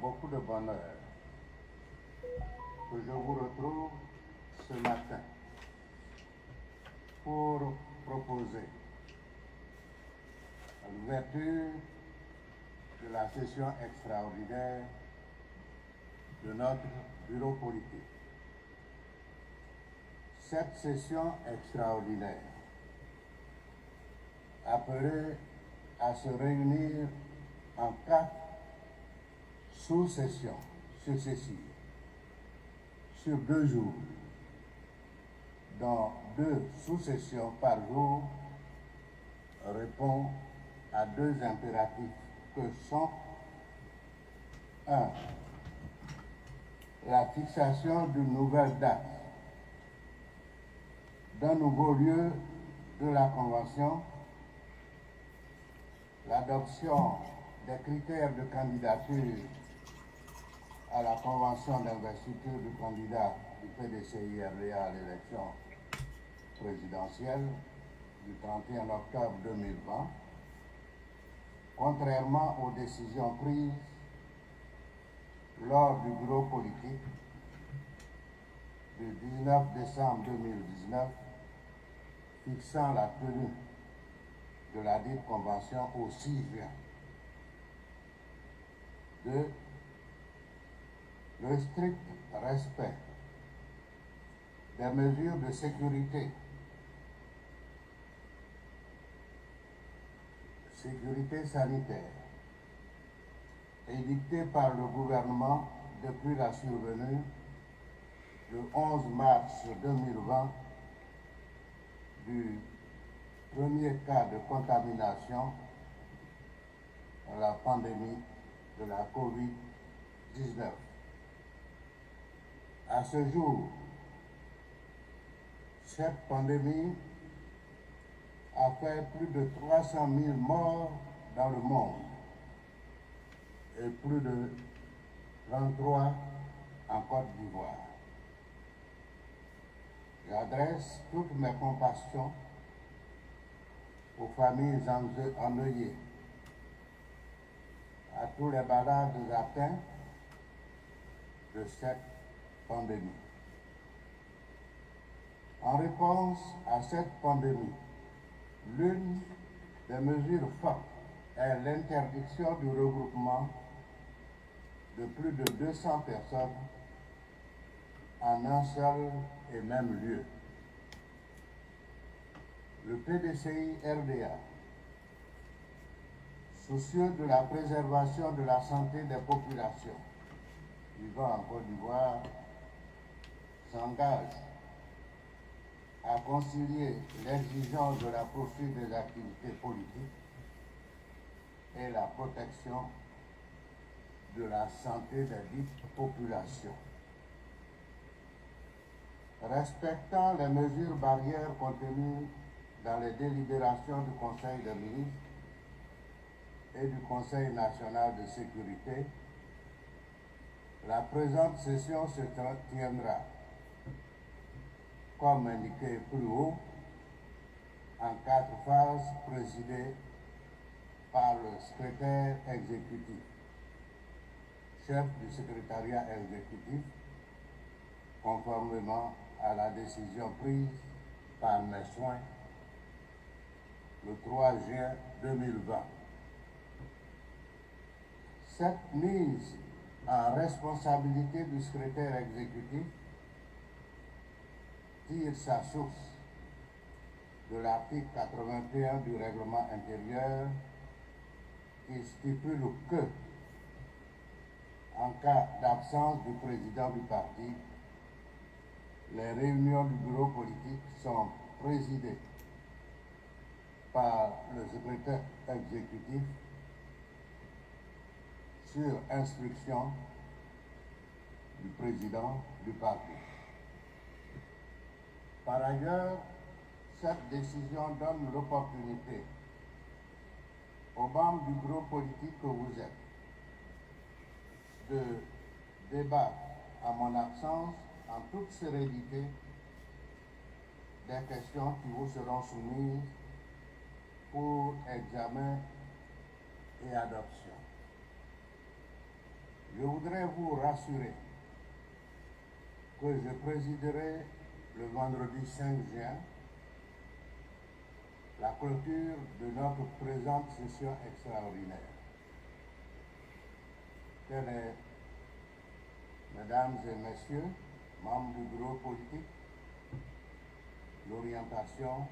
beaucoup de bonheur que je vous retrouve ce matin pour proposer l'ouverture de la session extraordinaire de notre bureau politique. Cette session extraordinaire appelée à se réunir en quatre sous-sessions successives sur deux jours, dont deux sous-sessions par jour répond à deux impératifs que sont un, la fixation d'une nouvelle date d'un nouveau lieu de la Convention, l'adoption des critères de candidature à la Convention d'investiture du candidat du PDCI-RDA à l'élection présidentielle du 31 octobre 2020, contrairement aux décisions prises lors du bureau politique du 19 décembre 2019 fixant la tenue de la dite convention au 6 juin. De le strict respect des mesures de sécurité, sécurité sanitaire, édictée par le gouvernement depuis la survenue le 11 mars 2020 du premier cas de contamination à la pandémie de la COVID-19. À ce jour, cette pandémie a fait plus de 300 000 morts dans le monde et plus de 33 en Côte d'Ivoire. J'adresse toutes mes compassions aux familles endeuillées, à tous les malades atteints de cette pandémie. En réponse à cette pandémie, l'une des mesures fortes est l'interdiction du regroupement de plus de 200 personnes en un seul et même lieu. Le PDCI RDA, soucieux de la préservation de la santé des populations vivant en Côte d'Ivoire, s'engage à concilier l'exigence de la poursuite des activités politiques et la protection de la santé des dites populations. Respectant les mesures barrières contenues dans les délibérations du Conseil des ministres et du Conseil national de sécurité, la présente session se tiendra, comme indiqué plus haut, en quatre phases présidées par le secrétaire exécutif, chef du secrétariat exécutif, conformément à la décision prise par mes soins le 3 juin 2020. Cette mise en responsabilité du secrétaire exécutif tire sa source de l'article 81 du règlement intérieur qui stipule que, en cas d'absence du président du parti, les réunions du bureau politique sont présidées par le secrétaire exécutif sur instruction du président du parti. Par ailleurs, cette décision donne l'opportunité aux membres du bureau politique que vous êtes de débattre à mon absence en toute sérénité des questions qui vous seront soumises pour examen et adoption. Je voudrais vous rassurer que je présiderai le vendredi 5 juin la clôture de notre présente session extraordinaire. Telle est, mesdames et messieurs, membres du bureau politique, l'orientation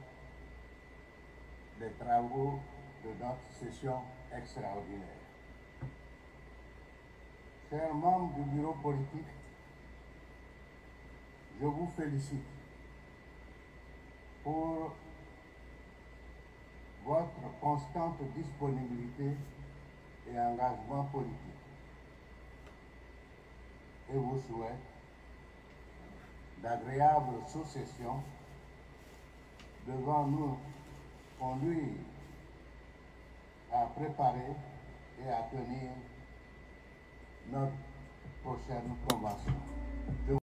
des travaux de notre session extraordinaire. Chers membres du bureau politique, je vous félicite pour votre constante disponibilité et engagement politique et vous souhaite d'agréables successions devant nous conduire à préparer et à tenir notre prochaine convention.